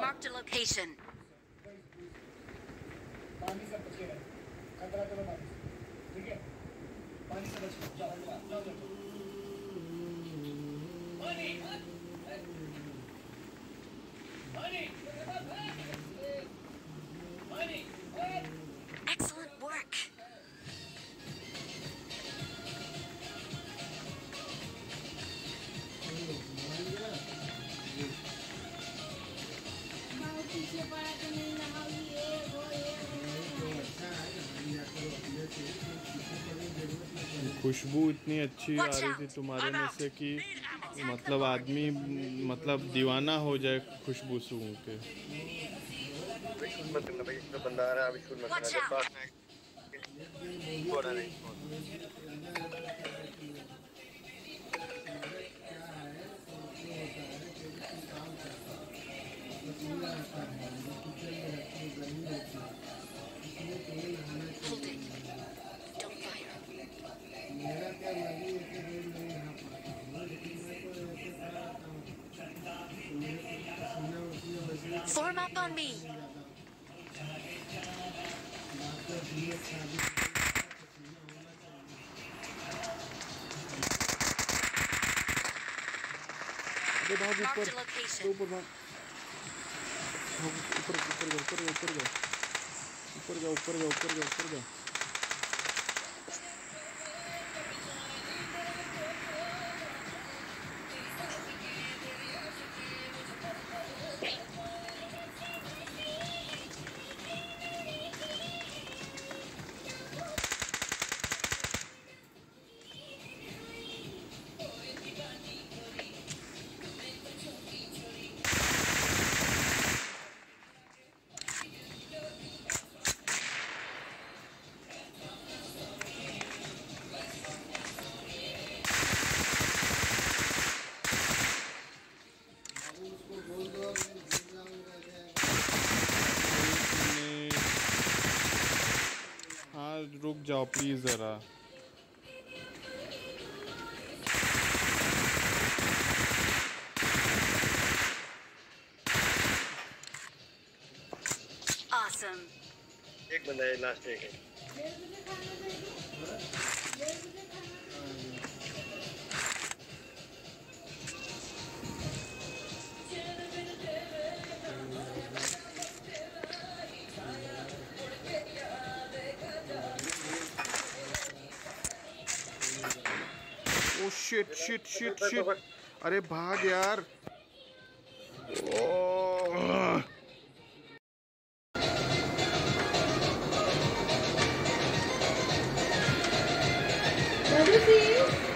Marked a location. पानी से बच के रहे खतरा करो पानी से ठीक है पानी से बच के जाओ जाओ जाओ जाओ पानी पानी पीछे पड़ा के नहीं नहाओ ये वो ये खुशबू इतनी अच्छी आ रही थी तुम्हारे में से कि मतलब आदमी मतलब दीवाना हो जाए खुशबू सूंघ के बंदा आ रहा है अभी Form up on me. Marked location. ऊपर भाग भाग, ऊपर ऊपर गया ऊपर गया ऊपर गया ऊपर गया ऊपर गया ऊपर गया रुक जाओ प्लीज़ ज़रा Awesome. एक बंदा है लास्ट एक है oh shit shit shit shit अरे भाग यार ओ you.